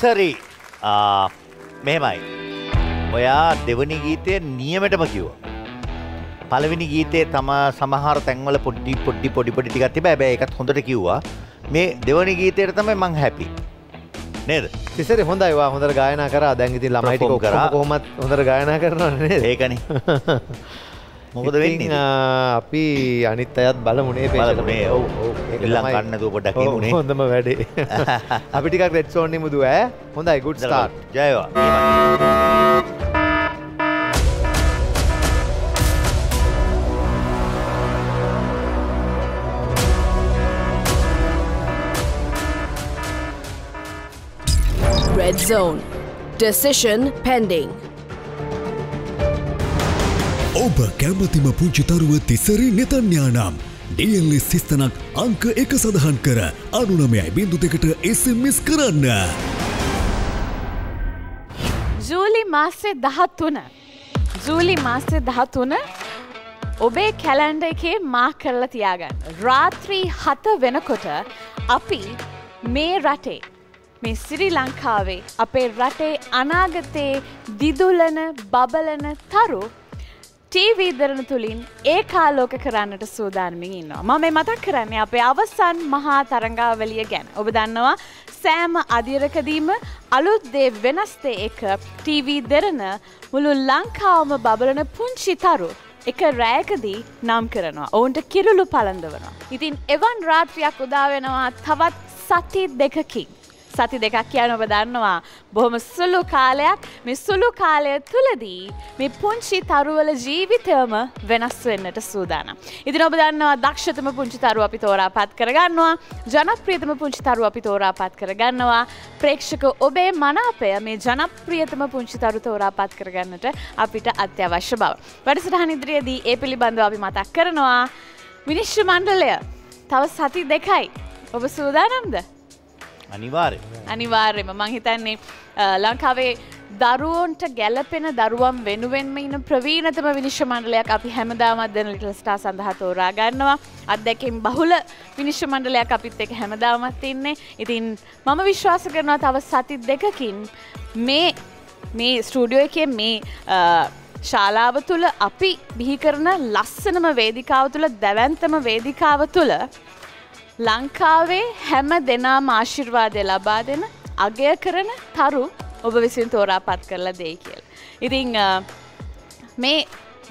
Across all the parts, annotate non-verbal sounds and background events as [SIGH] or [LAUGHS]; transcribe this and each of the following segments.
තිස්සරි මෙහෙමයි. ඔයා දෙවනි ගීතය නියමටම කිව්වා. පළවෙනි ගීතේ තම සමහර තැන්වල පොඩ්ඩි පොඩ්ඩි පොඩි පොඩි ටිකක් තිබ්බා. හැබැයි ඒකත් හොඳට කිව්වා. මේ දෙවනි ගීතයට තමයි මං හැපි. නේද? තිසරි හොඳයි වා හොඳට ගායනා කරා දැන් ඉතින් ළමයි ටික කොහොමත් හොඳට ගායනා කරනවා නේද? ඒකනේ. [LAUGHS] මොකද වෙන්නේ? අපි අනිත් අයත් බලමුනේ බලමු නේ. ඔව්. ඒක ඉල්ලම්. කන්න ඔව්, ඉමුනේ. හොඳම වැඩේ. [LAUGHS] අපි ටිකක් රෙඩ් සෝන් නිමුදු ඈ. හොඳයි good start. ජයවා. Red Zone. Decision pending. ඔබ කැමතිම පුංචිතරුව තිසරි නෙතන්යානම් ඩල්ස් සිස්තනක් අංක එක සඳහන් කර අනුනමයයි බිඳු දෙකට එසමිස් කරන්න. ජූලි මාසේ දහත්තුන ජූලි මාසේ දහතුන ඔබේ කැලන්ඩ එකේ මා කරලා තියාගන්න. රාත්‍රී හත වෙනකොට අපි මේ රටේ මේ සිරි ලංකාවේ අපේ රටේ අනාගතයේ දිදුලන බබලන තරු ටීවී දරන තුළින් ඒ කාලෝක කරන්නට සූදානමින් ඉන්නවා. මම මේ මතක් කරන්නේ අපේ අවසන් මහා තරංගාවලිය ගැන. ඔබ දන්නවා සෑම අධිරකදීම අලුත්දේ වෙනස්දේ එක ටීවී දෙරන මුළු ලංකාවම බබලන පුංචි තරු එක රෑකදී නම් කරනවා. ඔවුන්ට කිරුළු පලඳවනවා. ඉතින් එවන් රාත්‍රයක් උදාවෙනවා තවත් සති දෙකකින්. සති දෙකක් කියන ඔබ දන්නවා බොහොම සුළු කාලයක් මේ සුළු කාලය තුළදී මේ පුංචි තරුවල ජීවිතයම වෙනස් වෙන්නට සූදානම්. ඉතින් ඔබ දන්නවා දක්ෂතම පුංචි තරුව අපි තෝරා පත් කරගන්නවා ජනප්‍රියතම පුංචි තරුව අපි තෝරා පත් කරගන්නවා ප්‍රේක්ෂක ඔබේ මනාපය මේ ජනප්‍රියතම පුංචි තරු තෝරා පත් කරගන්නට අපිට අත්‍යවශ්‍ය බව. වැඩසටහන ඉදිරියේදී ඒ පිළිබඳව අපි මතක් කරනවා විනිශ්්‍ය මණ්ඩලය තව සති දෙකයි. ඔබ සූදානම්ද? අනිවාර්ය. අනිවාර්යම මං හිතන්නේ අ, ලංකාවේ දරුවන්ට ගැලපෙන දරුවම් වෙනුවෙන්ම ඉන්න ප්‍රවීණතම විනිශ්්‍ය මණ්ඩලයක් අපි හැමදාමත් දෙන ලිටල් ස්ටා සඳහා තෝරා ගන්නවා. අත්දැකින් බහුල විනිශ්්‍ය මණ්ඩලයක් අපිත් එක හැමදාමත් ඉන්නේ. ඉතින් මම විශ්වාස කරනවා තව සති දෙකකින් මේ මේ ස්ටඩියෝ එකේ මේ අ, ශාලාව තුළ අපි බිහිකරන ලස්සනම වේදිකාව තුළ දැවන්තම වේදිකාව තුළ ලංකාවේ හැම දෙනාම ආශිර්වාදය ලබා දෙන අගය කරන තරු ඔබ විසින් තෝරා පත් කරලා දෙයි කියල. ඉතිං අ, මේ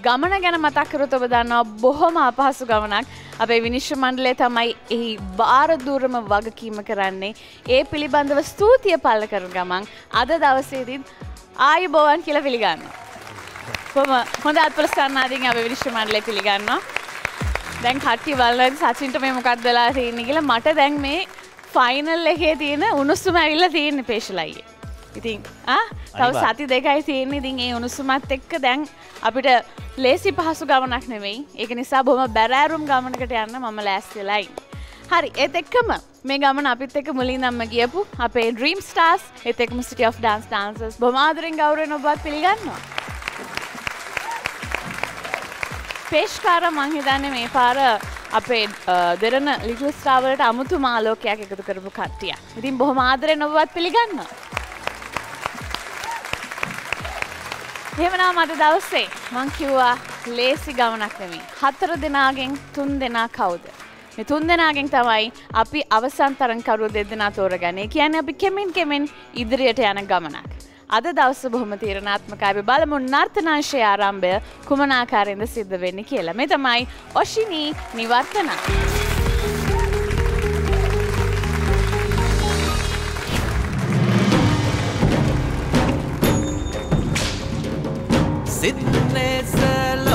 ගමන ගැන මතක්කරොත් ඔබ දන්නවා බොහොම අපහසු ගමනක් අපේ විනිශ්්‍ය මණ්ඩලේ තමයි එහි භාරදූරම වගකීම කරන්නේ ඒ පිළිබඳව ස්තුතිය පල්ල කර ගමන් අද දවසේදීත් ආයු බෝවන් කියලා පිළිගන්න. කොම හොඳ අත්පලස්ථානාදීන් අප විනිශ්්‍ය මණ්ඩලය පිළිගන්නවා. දැන් කට්ටි වල්ලද සචින්ට මේ මොකක් වෙලා තියන්නේ කියලා මට දැන් මේ ෆයිනල් එකේ තියෙන උණුස්සුම ඇවිල්ල තියෙන පේශලයියේ. ඉතින් ආ? තව. සති දෙකයි තියෙන්නේ ඉතින් ඒ උණුස්සුමත් එක්ක දැන් අපිට ලේසි පහසු ගමනක් නෙවෙයි ඒක නිසා බොහොම බැරෑරුම් ගමනකට යන්න මම ලෑස්තිලයි. හරි ඒත් එක්කම මේ ගමන අපිත් එක්ක මුලින් දම්ම ගියපු අපේ ඩ්‍රීම් ස්ටාස් එත් එක්ම සිටිය of ඩන්ස් ඩාන්සස් බොමාදරෙන් ගෞරවෙන් ඔබත් පිළිගන්නවා. පේෂ්කාර මංහිතන්නේ මේ පාර අපේ අ, දෙරන ලිටල් ස්ටාවලට අමුතු මාලෝකයක් එකතු කරපු කට්ටිය. ඉතින් බොහොම ආදරය නොවත් පිළිගන්න. එහෙමනා මට දවස්සේ මං කිව්වා ලේසි ගමනක් නෙමේ. හතර දෙනාගෙන් තුන් දෙනා කවුද. මේ තුන් දෙනාගෙන් තමයි අපි අවසන් තරංකරුව දෙදෙනා තෝරගන්නේ කියන අපි කෙමෙන් කෙමෙන් ඉදිරියට යන ගමනක්. අද දවස බොහොම තීරණාත්මකයි බලමු නර්තනාංශය ආරම්භය කුමනාකාරයෙන්ද සිද්ධ වෙන්නේ කියලා. මේ තමයි ඔෂිනී නිවර්තන. සිත්නෙස ලොව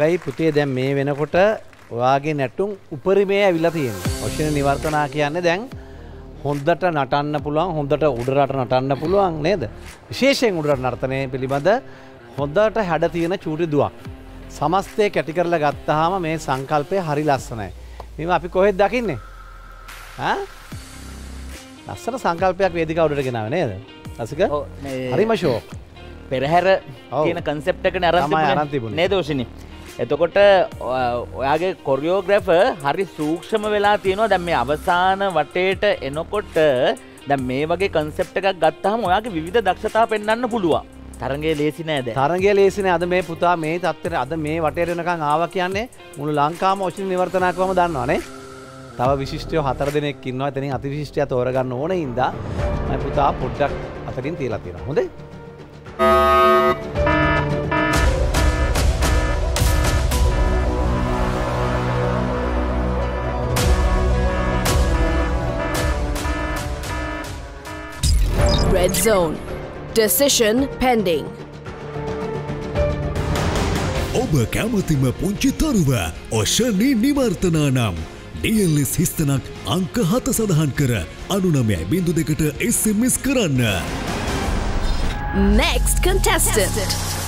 හැබැයි පුතේ දැන් මේ වෙනකොට ඔයාගේ නැටුම් උපරිමේ ඇවිල්ලා තියෙන ඔෂණ නිවර්තනා කියන්නේ දැන් හොන්දට නටන්න පුළුවන් හොඳට උඩරට නටන්න පුළුවන් නේද? විශේෂයෙන් උඩරට නර්තනය පිළිබඳ හොඳට හැඩ තියෙන චූටි දුවක්. සමස්තය කැටි කරලා ගත්තාහම මේ සංකල්පය හරි ලස්සනයි. මෙම අපි කොහෙත් දකින්නේ? ලස්සන සංකල්පයක් වේදික උඩට ගෙනාව නේද? රසික? හරිම ෂෝ පෙරහැර. කියන කන්සෙප්ට එක තමයි අරන් තිබුණේ. නේදෝෂණි එතකොට ඔය- ඔයාගේ කොරියෝග්‍රැෆ හරි සූක්ෂම වෙලා තියෙනවා. දැම් මේ අවසාන වටේට එනකොට දැම් මේ වගේ කන්සෙප්ට එකක් ගත්තහම ඔයාගේ විධ දක්ෂතා පෙන්න්න පුළුවන්. තරගේ ලේසි නෑද තරගේ ලේසින අද මේ පුතා මේ තත්තර අද මේ වටේරෙනකං ආව කියන්නේ මුළු ලංකාම ඔෂි නිවර්තනක්වම දන්නවානේ තව විශිෂ්ටයෝ හතර දෙනෙක් ඉන්නවා. එතනින් අති විශිෂ්ටය තෝරගන්න ඕන ඉදා මයි පුතා පොඩ්ඩක් අතරින් තියලා තියෙන හොඳේ? Red Zone. Decision pending. ඔබ කැමතිම පුංචි තරුව ඔෂනී නිවර්තනා නම් ඩල්ස් හිස්තනක් අංක හත සඳහන් කර අනුනමය බිඳු දෙකට එස්මස් කරන්න. Next contestant. රනින්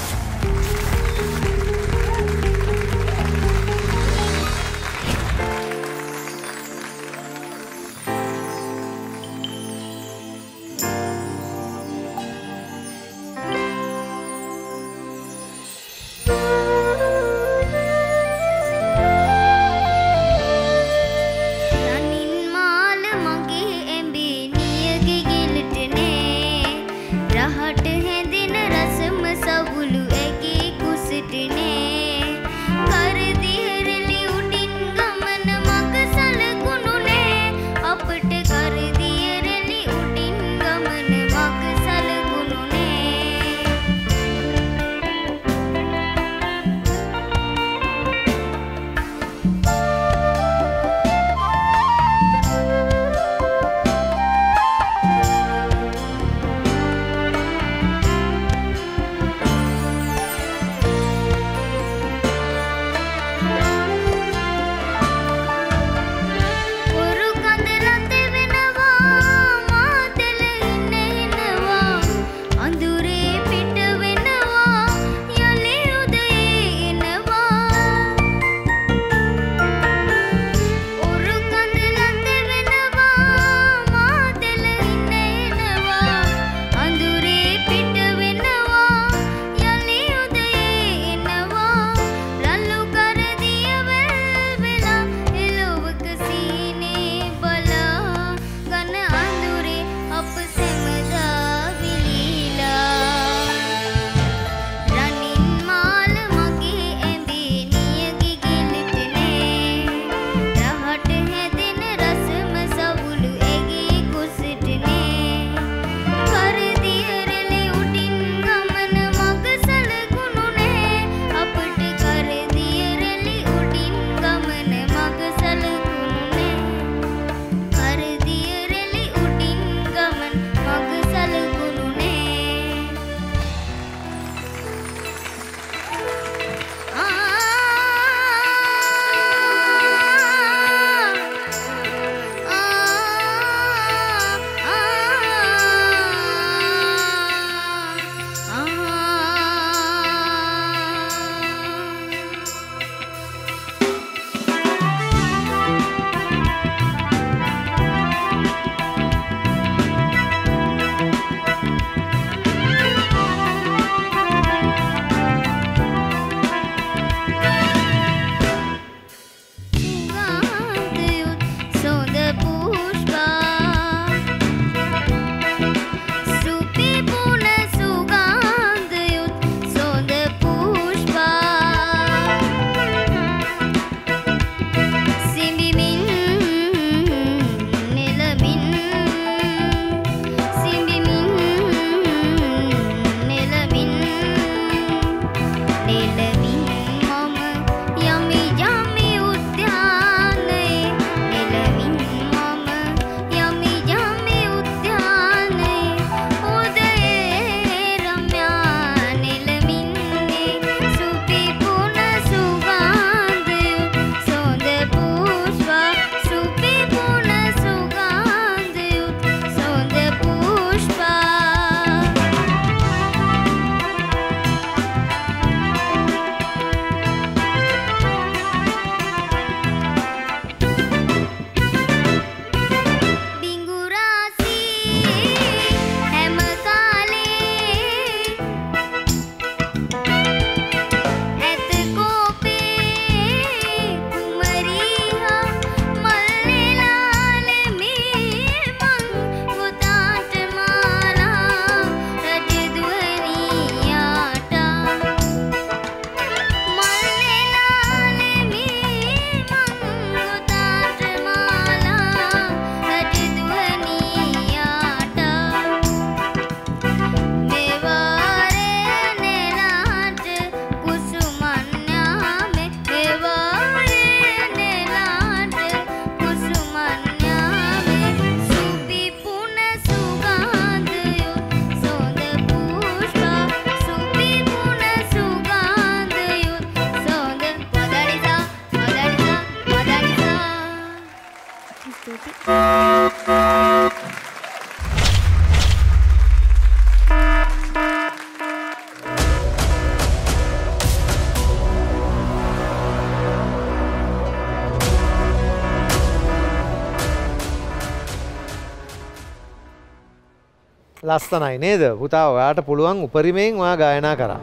ලස්සනයි නේද? පුතා ඔයාට පුළුවන් උපරිමයෙන් ඔයා ගායනා කරා.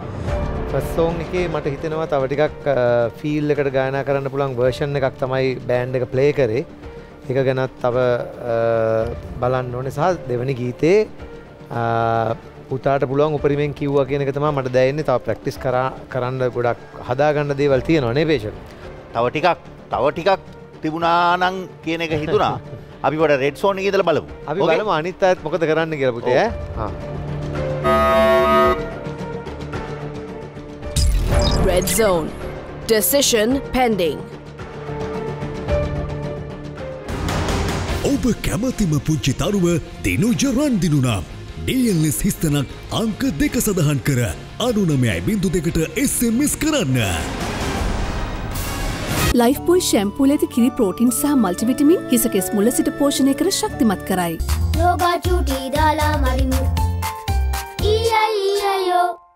ෆස්සෝන් එකේ මට හිතෙනවා තව ටිකක් ෆීල් එකට ගායනා කරන්න පුළුවන් වර්ෂන් එකක් තමයි බෑන්ඩ් එක ප්ලේ කරේ. එක ගැනත් තව අ, බලන්න ඕනේ. සහ දෙවනි ගීතේ අ, පුතාට පුළුවන් උපරිමෙන් කිව්වා කියන එක තමයි මට දැනෙන්නේ. තව ප්‍රැක්ටිස් කරා කරන්න ගොඩක් හදාගන්න දේවල් තියෙනවා නේ පේෂන් තව ටිකක් තව ටිකක් තිබුණානං කියන එක හිතුනා අපි වට රෙඩ් සෝන ඉදල බලමු අපි? බලමු අනිත් අයත් මොකද කරන්න කියලා පුතේ ඈ? ආ Red zone. Decision pending. ඔබ කැමතිම පුංචි තරුව දිනුජ රන්දිනුනම් ඩල්ස් හිස්තනක් අංක දෙක සඳහන් කර අනුනමයයි බිඳු දෙකට එස්මස් කරන්න. ලයිෆ්බෝයි ශැම්පූල ඇති කිරි ප්‍රෝටින් සහ මල්ටිවිටමින් හිසකෙස් මුල සිට පෝෂණය කර ශක්තිමත් කරයි. යෝගා චූටි දාලා මරිමු ඊයයියයෝ Sikurulia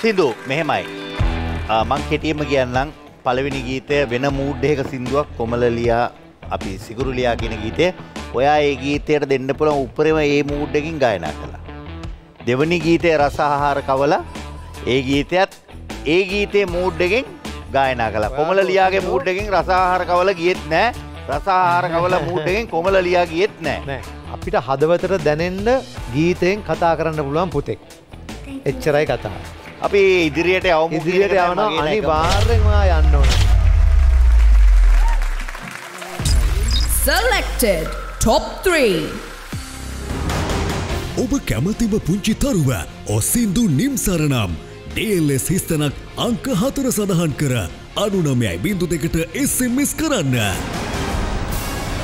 ඔසිදු මෙහෙමයි. මං කෙටියම කියන්නම් පළවෙනි ගීතය වෙන මූඩ්ඩයක සිින්දුවක් කොමලලියා අපි සිගුරුලියා කියන ගීතය. ඔයා ඒ ගීතයට දෙන්න පුළන් උපරම ඒ මූඩ්ඩකින් ගායනා කළා. දෙවනි ගීතය රස ආහාර කවල ඒ ගීතයත් ඒ ගීතේ මූඩ්ඩකින් ගායනා කළ. කොමල ලියාගේ මූඩ්ඩකින් රසාහාර කවල ගියත් නෑ. රසාහාර කවල මූඩ්ඩකින් කොමල ලියා ගියත් නෑ. අපිට හදවතට දැනෙන්ඩ ගීතයෙන් කතා කරන්න පුළුවන් පුතෙක්. එච්චරයි කතා අපි ඉදිරියට අවු ඉදිරියට යවන අනි වාර්යෙන්වා යන්න ඕන. Selected. Top 3 ඔබ කැමතිම පුංචි තරුව ඔස්සින්දු නිම්සරනම් DLS හිස්තනක් අංක හතර සඳහන් කර අනුනමයයි බිඳු දෙකට එස්මස් කරන්න.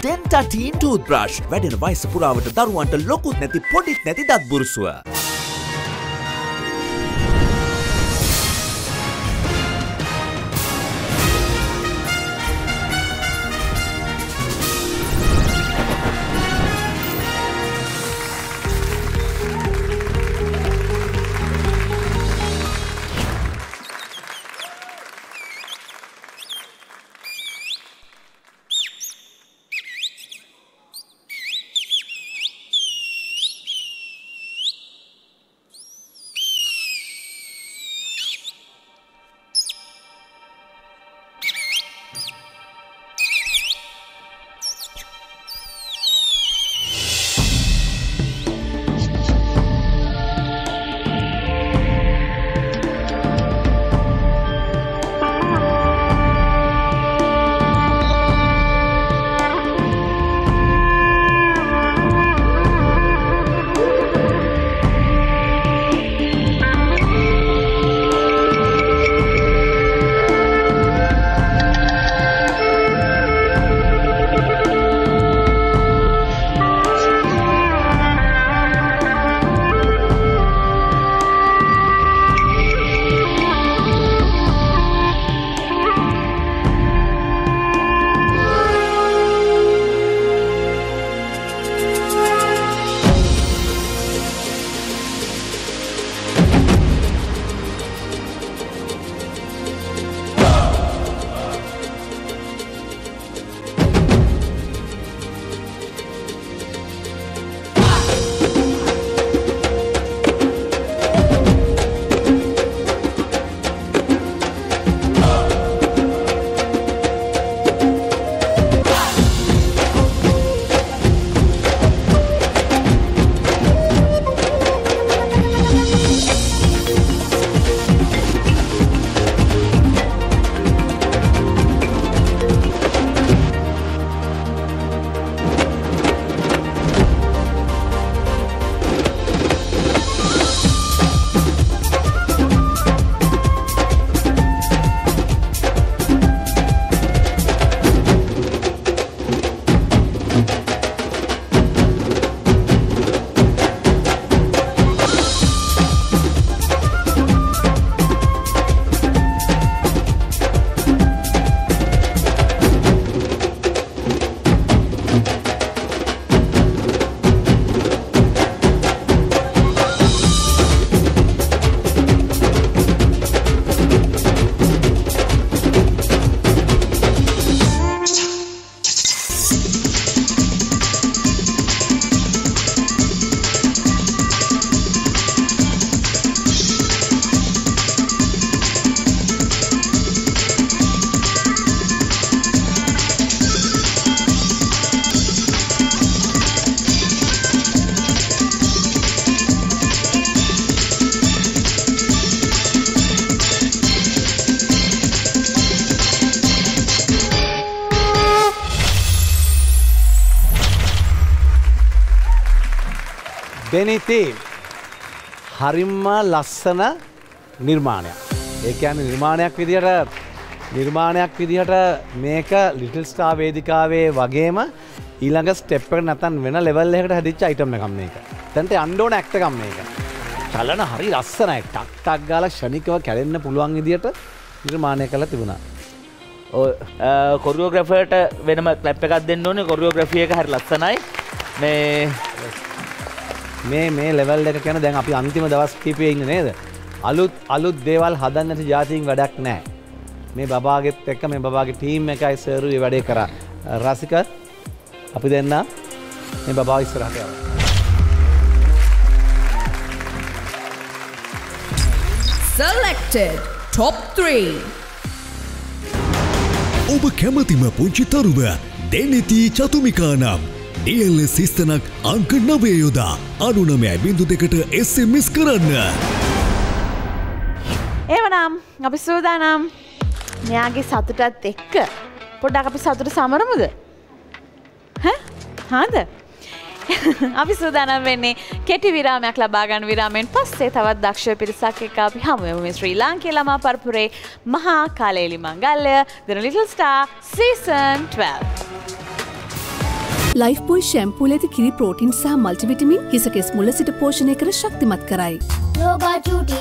ටෙන්ටටීන් ටූත් බ්‍රශ් වැඩෙන වයිස පුරාවට දරුවන්ට ලොකුත් නැති පොඩිත් නැති දත් බුරුසුව. දෙනිති හරිම්ම ලස්සන නිර්මාණයක්. ඒක යන නිර්මාණයක් විදිහට නිර්මාණයක් විදිහට මේක ලිටල් ස්ටා වේදිකාවේ වගේම ඊළඟ ස්ටෙප් එක නැතන් වෙන ලෙවල් එකකට හැදිච්ච අයිටම් එකක් මේක. තැන්ට අන්ඩෝන ඇක්ටකම් මේක. චලන හරි ලස්සනයි ටක් ටක් ගාල ෂණිකව කැලෙන්න පුළුවන් විදිහට නිර්මාණය කළ තිබුණා. කොරියෝග්‍රෆට වෙනම කලප් එකක් දෙන්න ඕනේ කොරියෝග්‍රෆිය එක හරි ලස්සනයි මේ මේ මේ ලෙවල් එක කියන දැන් අපි අන්තිම දවස් කීපය ඉන්න නේද අලුත් අලුත් දේවල් හදන්න ඇති ජාතිීන් වැඩක් නෑ මේ බාගෙත් එක්ක මේ බාගේ ටීම් එකයි සරුවේ වැඩේ කර රසික අපි දෙන්න මේ බබා ඉස්සරහට යව Selected. Top 3. ඔබ කැමතිම පුංචි තරුව දෙනෙති චතුමිකානම් ඩල්ස් හිස්තනක් අංක නවය යොදා අනුනමය බිඳු දෙකට එස්සමිස් කරන්න. ඒවනම් අපි සූදානම් මෙයාගේ සතුටත් එක්ක. පොඩ්ඩක් අපි සතුට සමරමුද? හාද? [LAUGHS] අපි සූදානම් වෙන්නේ කෙටි විරාමයක් ලබාගන්න විරාමෙන් පස්සේ තවත් දක්ෂ පිරිසක් එක අපි හමුවම ශ්‍රී ලාංකේ ළමා පරපුරේ මහා කාලේලි මංගල්ලය දෙන little star season 12 Lifebuoy ශැම්පූල ඇති කිරි ප්‍රෝටින් සහ මල්ටිවිටමින් හිසකෙස් මුල සිට පෝෂණය කර ශක්තිමත් කරයි. යෝගා චුටි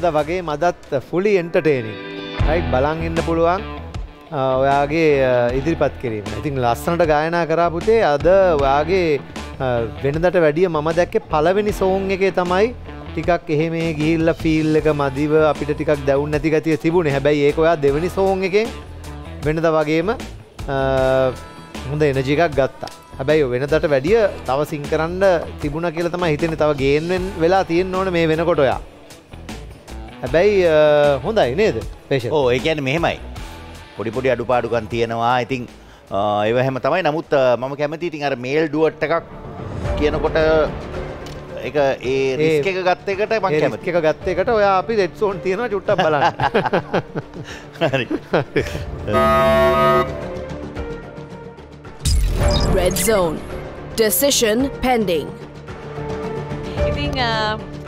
වෙනද වගේ මදත් ෆුලි එන්ටර්ටේනින් හයි බලන් ඉන්න පුළුවන්. අ, ඔයාගේ අ, ඉදිරිපත් කිරීම. ඉතින් ලස්සනට ගායනා කරාපුතේ අද ඔයාගේ අ, වෙනදට වැඩිය මම දැක්කේ පලවෙනි සෝන් එකේ තමයි ටිකක් එහෙම ගිහිල්ල ෆිල් එක මදිව අපිට ටිකක් දැවුන් නැති ගතිය තිබුණේ. හැබැයි ඒක ඔයා දෙවනි සෝන් එකෙන් වෙනද වගේම අ, හොඳ එනජි එකක් ගත්තා. හැබැයි වෙනදට වැඩිය තව සිං කරන්න තිබුණ කියල තම හිතෙන තව ගේන්ෙන් වෙලා තියෙන් ඕන මේ වෙනකොට ඔයා. හැබැයි හොඳයි නේද පේෂ ඕ ඒකැන මෙහෙමයි පොඩිපොඩි අඩුපාඩුකන් තියෙනවා ඉතින් ඒව හැම තමයි නමුත් මම කැමති ඉතින් අර මේල් ඩුවට් එකක් කියනකොට එක ඒ රිස්ක එක ගත්ත එකට මං කැමති එක ගත්ත එකට ඔයා අපි රෙඩ්සෝන් තියෙන චුට්ටක් බලන්න හරි. Red Zone. Decision pending. ඉතිං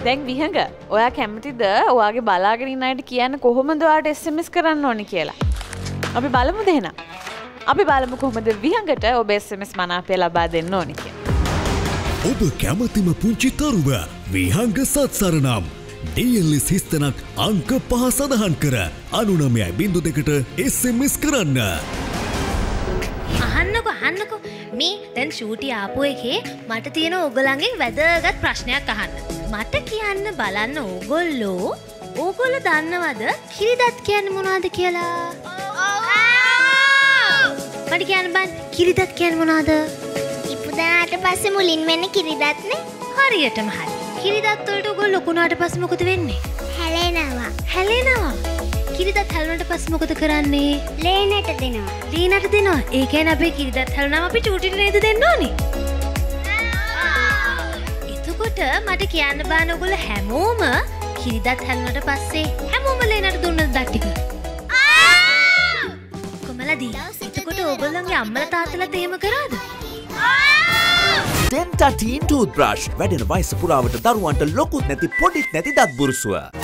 දැන් විහඟ ඔයා කැමතිද ඔයාගේ බලාගෙනන්නට කියන්න කොහොමද වාට එස්සමිස් කරන්න ඕනි කියලා. අපි බලමු දෙහෙන. අපි බලමු කොහොමද විහඟට ඔබ එස්සමිස් මනාපය ලබා දෙන්න ඕනි කිය. ඔබ කැමතිම පුංචි තරුව විහංග සත්සරනම් ඩල්ලිස් හිස්තනක් අංක පහ සඳහන් කර අනුනමයයි බිඳු දෙකට එස්සමිස් කරන්න. අහන්නකො අහන්නකො මේ දැන් ෂූටි ආපු එකේ මට තියෙන ඔගලන්ගේ වැදගත් ප්‍රශ්නයක් අහන්න. මට කියන්න බලන්න ඕගොල්ලෝ. ඕගොල්ල දන්නවද කිරිදත් කියන්න මොනාද කියලා? මට කියන්න බන් කිරිදත් කියන්න මොනාද ඉපදනාට පස්සේ මුලින් වෙන්න කිරිදත්නේ. හරියටම හරි. කිරිදත්වලට ඔගොල් ලොකුණාට පස් මොකද වෙන්නේ? හැලෙනවා. හැලෙනවා. කිරිදත් හැලනට පස් මොකද කරන්නේ? ලේනට දෙනවා. ලීනට දෙනවා. ඒකැන අපේ කිරිදත් හැලනම් අපි චූටිට නේද දෙන්න ඕනි? එතකොට මට කියන්න බානොගොල හැමෝම කිරිදත් හැලනට පස්සේ හැමෝම ලේනට දුන්න දට්ටික කොමලදී එතකොට ඔගොල්ලන්ගේ අම්මල තාත්තලත් එහෙම කරාද? ටෙන්ටටීන් ටූත් බ්‍රශ් වැඩෙන වයිස පුරාවට දරුවන්ට ලොකුත් නැති පොඩිත් නැති දත් බුරුසුව.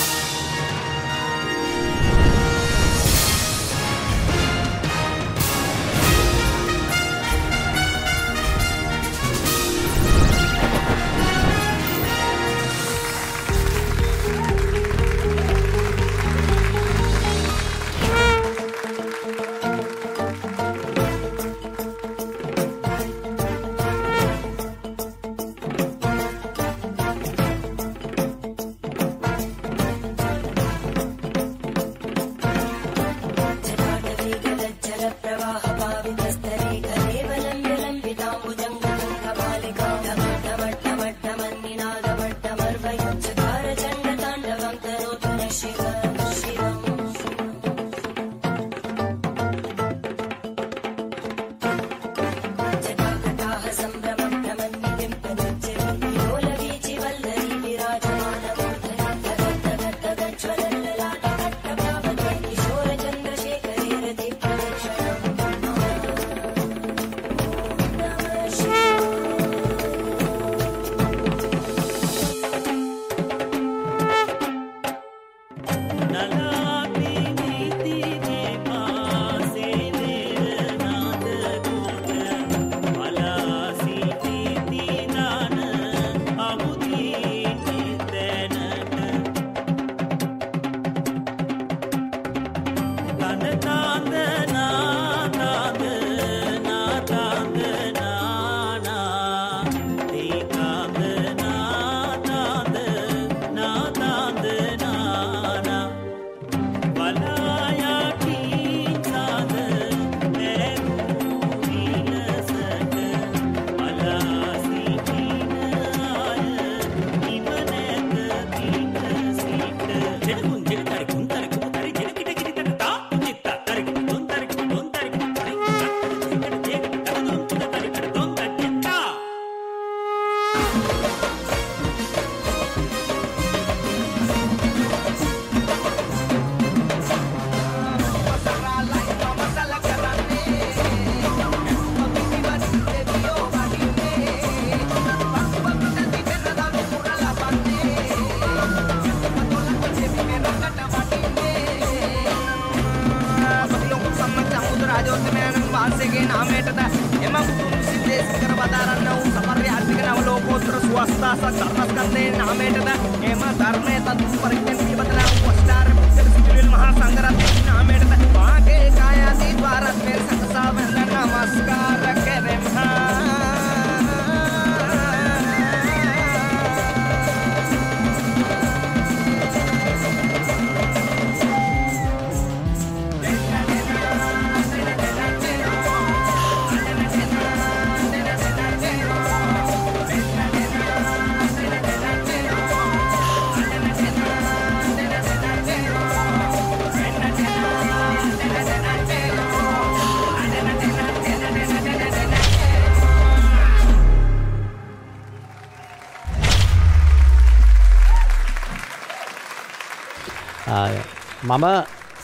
මම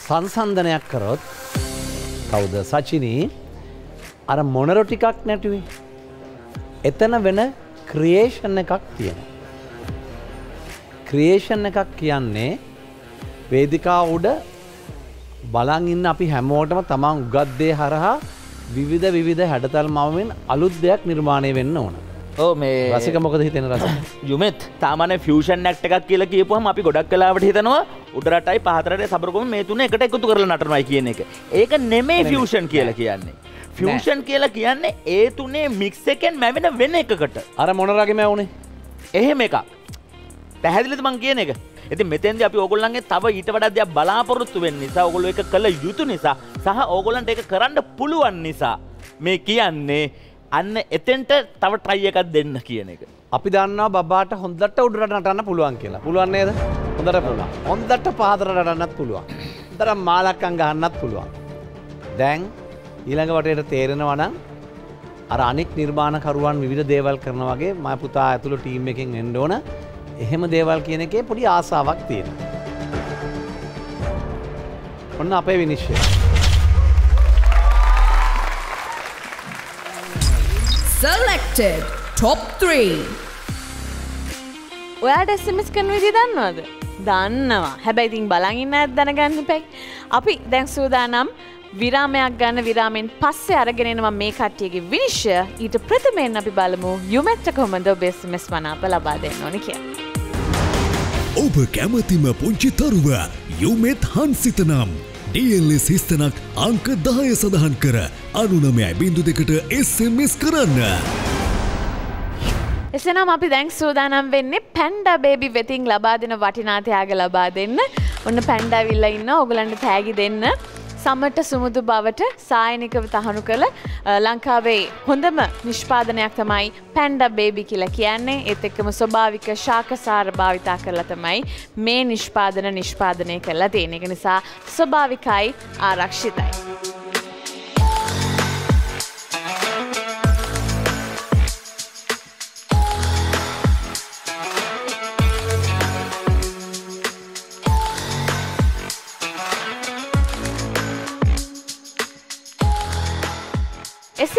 සංසන්ධනයක් කරොත් කවුද? සචිනී. අර මොනරො ටිකක් නැටුවේ. එතන වෙන ක්‍රියේෂන් එකක් තියෙන ක්‍රියේෂන් එකක් කියන්නේ වේදිකා උඩ බලන් ඉන්න අපි හැමෝටම තමන් උගත්දේ හරහා විවිධ විවිධ හැඩතල් මවෙන් අලුත් දෙයක් නිර්මාණය වෙන්න ඕන. ඕ මේ රසික මොකද හිතෙන රස යුමෙත් තාමන ෆියෂන් නැක්ට එකක් කියල කියපුහම අපි ගොඩක් කලාවට හිතනවා උඩරටයි පහතරට සබරකොම මේ තුන එකට එකතු කරල නටනයි කියන එක. ඒක නෙමේ ෆියෂන් කියලා කියන්නේ. ෆියෂන් කියලා කියන්නේ ඒ තුනේ මික්ස එකෙන් මැවෙන වෙන එකකට. අර මොනරගේ මැවුණේ එහෙම එක පැහැදිලිත මං කියන එක? ඇති මෙතන්ද අපි ඔගොල්ලන්ගේ තව ඊට වඩා දෙයක් බලාපොරොත්තු වෙන්න නිසා ඔගොල්ලෝ එක කළ යුතු නිසා සහ ඕගොල්ලන්ට එක කරන්න පුළුවන් නිසා මේ කියන්නේ අන්න එතෙන්ට තව ට්‍රයි එකක් දෙන්න කියන එක. අපි දන්නවා බබාට හොඳට උඩරට නටන්න පුළුවන් කියලා. පුළුවන් නේද? හොඳට පුළුවන්. හොඳට පහතර නටන්නත් පුළුවන්. දර මාලක්කන් ගහන්නත් පුළුවන්. දැන් ඊළඟ වටයට තේරෙනවා නම් අර අනෙක් නිර්මාණකරුවන් විවිධ දේවල් කරන වගේ මය පුතා ඇතුළ ටීම් එකෙන් එන්න ඕන. එහෙම දේවල් කියන එකේ පොඩි ආසාවක් තියෙන. ඔන්න අපේ විනිශ්චය. Selected. Top 3 ඔයාට එසමිස් කරන විදි දන්නවද? දන්නවා. හැබැයිතින් බලඟන්න ඇත් දැනගන්න පැයි අපි දැන් සූදානම් විරාමයක් ගන්න විරාමෙන් පස්සේ අරගෙනෙනවා මේ කට්ටියගේ විනිශ්ය ඊට ප්‍රථමයෙන් අපි බලමු යුමැත්ත කොමද බෙස්මස් වනාප ලබා දෙන්න ඕනි කිය. ඔබ කැමතිම පුංචි තරුව යුමෙත් හන්සිතනම් ඩල්ස් හිස්තනක් අංක දහය සඳහන් කර අනුනමයයි බිඳු දෙකට එස්මස් කරන්න. එසනම් අපි දැන් සූදානම් වෙන්නේ පැන්ඩ බේබි වෙතින් ලබා දෙන වටිනාතයාග ලබා දෙන්න. ඔන්න පැන්ඩවිල්ල ඉන්න ඔගලන්ට තෑගි දෙන්න. සමට සුමුදු බවට සායනිකව තහනු කළ ලංකාවේ හොඳම නිෂ්පාදනයක් තමයි පැන්ඩ බේබි කියලා කියන්නේ එත් එක්කම ස්වභාවික ශාකසාර භාවිතා කරලා තමයි මේ නිෂ්පාදන නිෂ්පාදනය කරලා තියෙන එක නිසා ස්වභාවිකයි ආරක්ෂිතයි.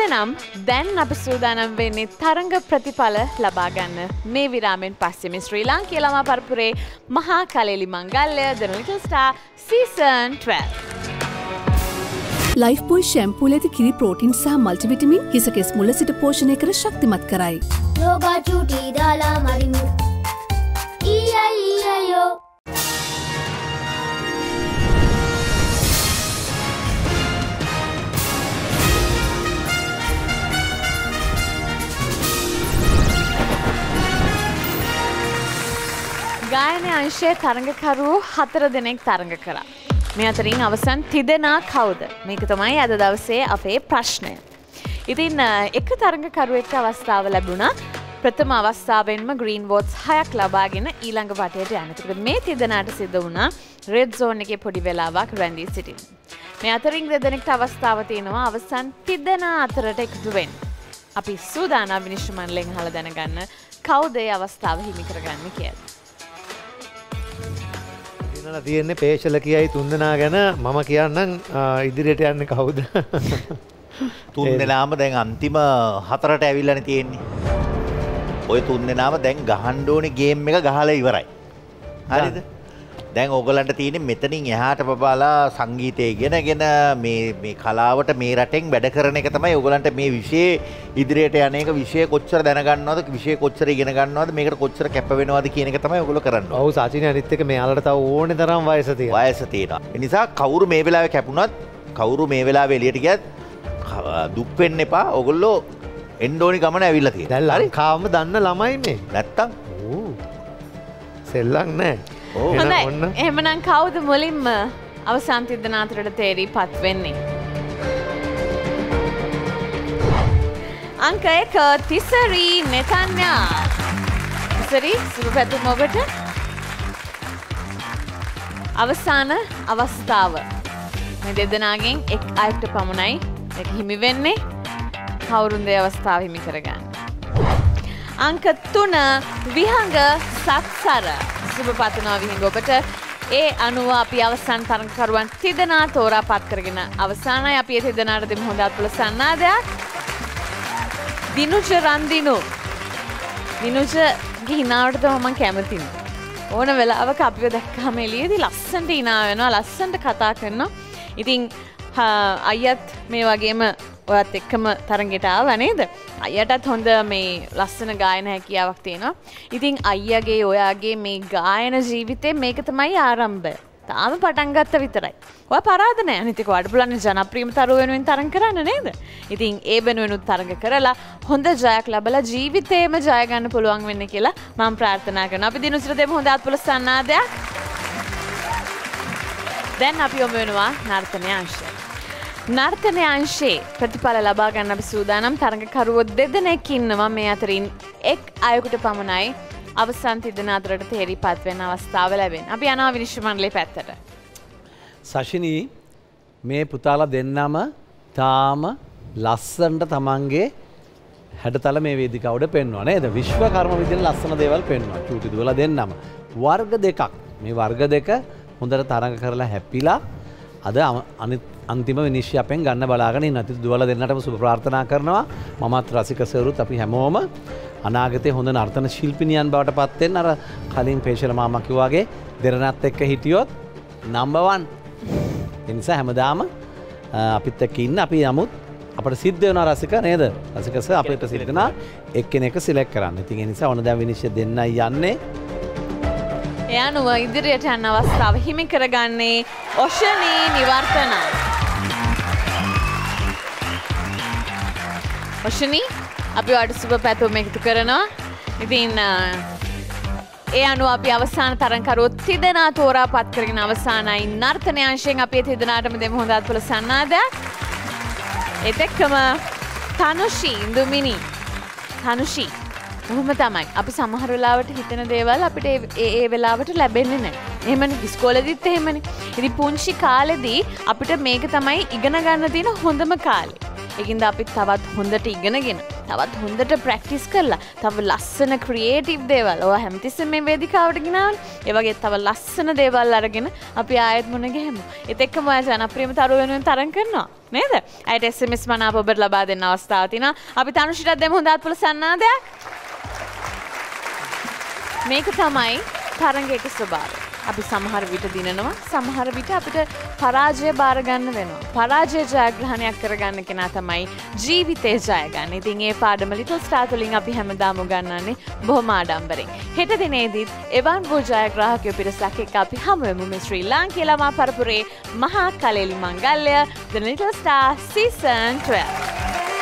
එසනම් දැන් අප සූදානම් වෙන්නේ තරඟ ප්‍රතිඵල ලබාගන්න මේ විරාමෙන් පස්සෙම ශ්‍රී ලාං කියලම පරපුරේ මහා කලෙලි මංගල්ලය දනලිටල් ස්ටා සීසන් 12. ලයිෆ්බෝයි ශැම්පූල ඇති කිරි ප්‍රෝටින් සහ මල්ටිවිටමින් හිසකෙස් මුල සිට පෝෂණය කර ශක්තිමත් කරයි. යෝගා චූටි දාලා මරිමු ඊයයියයෝ ගායන අංශය තරඟකරුවෝ හතර දෙනෙක් තරඟ කරා. මේ අතරින් අවසන් තිදෙනා කවුද මේක තමයි අද දවසේ අපේ ප්‍රශ්නය. ඉතින් එක තරඟකරුවෙක්ට අවස්ථාව ලැබුණා ප්‍රථම අවස්ථාවෙන්ම ග්‍රීන් වෝට්ස් හයක් ලබාගෙන ඊළඟ වටයට යනතුකට මේ තිදෙනට සිද්ධ වුණා රෙඩ් සෝන් එක පොඩි වෙලාවක් රැඳී සිටින්. මේ අතරින් දෙදෙනෙක්ට අවස්ථාව තියෙනවා අවසන් තිදෙනා අතරට එකතුවෙන්. අපි සූදානා විනිශ්මන්ලෙන් හල දැනගන්න කවුදේ අවස්ථාව හිමි කරගන්න කියල. දිනල තියෙන්නේ පේශල කියයි තුන්දනා ගැන. මම කියන්නම් ඉදිරියට යන්න කවුද? තුන් දෙනාම දැන් අන්තිම හතරට ඇවිල්ලන තියෙන්නේ. ඔය තුන් දෙනාම දැන් ගහන්්ඩෝනි ගේම් එක ගහල ඉවරයි. හරිද දැන් ඕගලන්ට තියෙන මෙතනින් එහාට බබාලා සංගීතය ගෙනගෙන මේ කලාවට මේ රටෙන් වැඩ කරන එක තමයි ඔගලන්ට මේ විශේ ඉදිරියට යනක විශය කොච්චර දැනගන්නවද විශය කොච්චර ගෙන ගන්නවද මේකට කොච්චර කැප වෙනවාද කියන එක තමයි ඔගොල කරන්න. ඔහු සාචනය අනිත්තක මේ අලට තව ඕන තරම් වයසති වයස තියෙන නිසා කවුරු මේ වෙලාව කැපුණත් කවුරු මේ වෙලා එලියට ගත් දුක්වෙන්න එපා. ඔගොල්ලෝ එන්ඩෝනි ගමන ඇවිල්ල තිය දැල් ලංකාවම දන්න ළමයි මේ නැත්තම් සෙල්ලක් නෑ හොඳයි. එහෙමනම් කවුද මුලින්ම අවසන් තිද්දනාතරට තේරී පත්වෙන්නේ. අංක එක තිසරී නෙතන්යා. තිසරී සුරු පැතුම් ඔබට. අවසාන අවස්ථාව. මේ දෙදෙනගෙන් එක් අයට පමණයි එක හිමි වෙන්නේ. කවුරුන්දේ අවස්ථාව හිමි කරගන්න. අංක තුන විහඟ සත්සර සුභ පතනවා විහිඟ ඔබට. ඒ අනුව අපි අවසන් තරංකරුවන් තිදෙනා තෝරා පත් කරගෙන අවසානයි අපි ඒ තිදෙනාට දෙමු හොඳ අත්පුල සන්නාදයක්. දිනුජ රන්දිනු. දිනුජගේ හිනාවට මම කැමතියි ඕන වෙලාවක අපිව දැක්කාම එළියේදී ලස්සනට hina වෙනවා ලස්සනට කතා කරනවා. ඉතින් අයත් මේ වගේම ඔයත් එක්කම තරගෙට ආව නේද? අයටත් හොඳ මේ ලස්සන ගායන හැකියාවක් තියෙනවා. ඉතින් අයියගේ ඔයාගේ මේ ගායන ජීවිතේ මේක තමයි ආරම්භය. තාම පටන්ගත්ත විතරයි. ඔය පරාධනය අනිතික වඩපුලන්න ජනප්‍රීම තරුව වෙනුවෙන් තරන් කරන්න නේද? ඉතින් ඒ වෙනුවෙනුත් තරග කරලා හොඳ ජයක් ලබල ජීවිතේම ජයගන්න පුළුවන් වෙන්න කියලා මං ප්‍රාර්ථනා කරන අපි දිනුසිර දෙම හොඳ අත්පුල සන්නාදයක්. දැන් අපි යොම වෙනවා නර්තනය අංශය. නර්තනය අංශේ ප්‍රතිඵල ලබා ගන්න අපි සූදානම්. තරඟකරුවෝ දෙදෙනෙක් ඉන්නවා මේ අතරින්. එක් අයකුට පමණයි අවසන් තිදෙන අතරට තේරී පත්වෙන අවස්ථාව ලැබෙන්. අපි යනවා විනිශ්්‍ය මණ්ඩලේ පැත්තට. සශිනී මේ පුතාලා දෙන්නම තාම ලස්සන්ට තමන්ගේ හැඩතල මේ වේදිකවට පෙන්වා නේද? විශ්ව කර්ම විදින ලස්සන දේවල් පෙන්වා චූටි දුවල දෙන්නම. වර්ග දෙකක්. මේ වර්ග දෙක හොඳට තරඟ කරලා හැපිලා අද අනිත් අන්තිම විනිශ්්‍යපෙන් ගන්න බලාගෙන නති දුවල දෙන්නටම සුප ප්‍රාර්ථනා කරනවා. මමත් රසිකසවරුත් අපි හැමෝම අනාගතය හොඳ නර්තන ශිල්පිනියන් බවට පත්තෙන් අර කලින් පේශල මාමකිවාගේ දෙරනත් එක්ක හිටියොත් නම්බවන් එනිසා හැමදාම අපිත් එක්ක ඉන්න අපි නමුත් අපට සිද්ධ වන රසික නේද? රසිකස අපට සිද්ධන එක්කෙන එක සිලෙක් කරන්න. ඉතින් නිසා ඕන දැ විනිශ්‍ය දෙන්න යන්නේ. එයනුව ඉදිරියට යන්න අවස්ථාව හිමි කරගන්නේ ඔෂනී නිවර්තනයි. ඔෂනී අපි වට සුභ පැතුම එකතු කරනවා. ඉතින් ඒ අනු අපි අවසාන තරංකරුවොත් තිදෙනා තෝරා පත් කරගෙන අවසානයි නර්තනයංශයෙන් අපේ තිදෙනාටම දෙම හොඳත් පුළ සන්නාදයක්. එතෙක්කම තනුෂී ඉඳුමිනි තනුෂී ඔහොම තමයි අපි සමහර වෙලාවට හිතන දේවල් අපිට ඒ වෙලාවට ලැබෙන්නේ නෑ. එහෙමන ඉස්කෝලදිත් එහෙමනි. ඉතින් පුංචි කාලෙදී අපිට මේක තමයි ඉගෙන ගන්න තියෙන හොඳම කාලේ. ඒකින්ද අපි තවත් හොඳට ඉගෙනගෙන තවත් හොඳට ප්‍රක්ටිස් කරලා තව ලස්සන ක්‍රියේටිව් දේවල් ඔය හැමතිස්සම මේ වේදිකාවට ගෙනාවන් ඒ වගේ තව ලස්සන දේවල් අරගෙන අපි ආයෙත් මුණ ගැහෙමු. ඒත් එක්කම ඔය ජනප්‍රියම තරුව වෙනුවෙන් තරම් කරනවා. නේද? අයට SMS මනාප ඔබට ලබා දෙන්න අවස්ථාව තියෙනවා. අපි තනුෂිටත් දෙමු හොඳ අත්පොළ සන්නාදයක්. මේක තමයි තරගයක ස්වභාවය. අපි සමහර විට දිනනවා සමහර විට අපිට පරාජය බාරගන්න වෙනවා. පරාජය ජයග්‍රහණයක් කරගන්න කෙනා තමයි ජීවිතය ජයගන්න. ඉතින් ඒ පාඩම ලිටල් ස්ටාතුලින් අපි හැමදාම ගන්නන්නේ බොහොම ආඩම්බරෙන්. හෙට දිනේදීත් එවන් වූ ජයග්‍රාහකයෝ පිරිසක් එක්ක අපි හමුවෙමු මේ ශ්‍රී ලාංකේය ළමා පරපුරේ මහා කලෙලි මංගල්‍ය The Little Star Season 12.